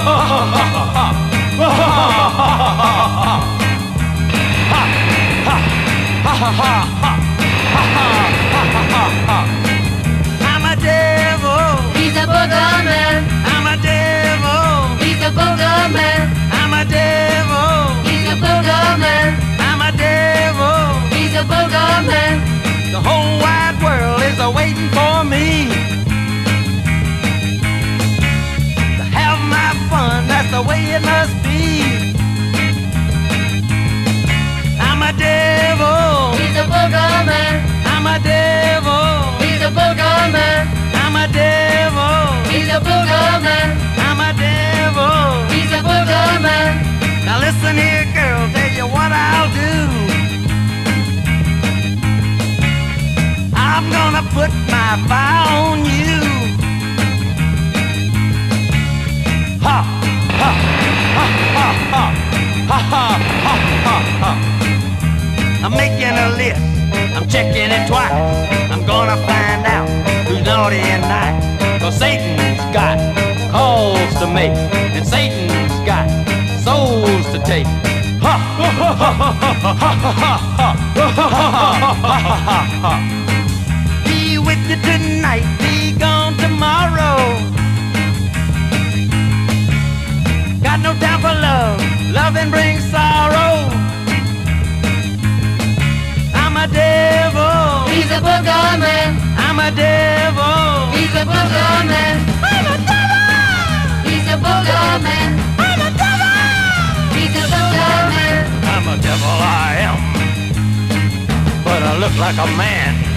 I'm a devil. He's a booger man. I'm a devil. He's a booger man. I'm a devil. He's a booger man. I'm a devil. He's a booger man. The whole must be. I'm a devil. He's a boogerman. I'm a devil. He's a boogerman. I'm a devil. He's a boogerman. I'm a devil. He's a boogerman. Now listen here, girl, tell you what I'll do. I'm gonna put my fire ha, ha, ha, ha, ha, ha, ha, ha. I'm making a list, I'm checking it twice. I'm gonna find out who's naughty and nice. Cause Satan's got calls to make, and Satan's got souls to take. Ha, ha, ha, ha, ha, ha, ha, ha, ha, ha, ha, ha. ha! Be with you tonight, be gone loving brings sorrow. I'm a devil, He's a boogerman. I'm a devil. He's a boogerman. I'm a devil. He's a boogerman. I'm a devil. He's a boogerman. I'm a devil, I am. But I look like a man.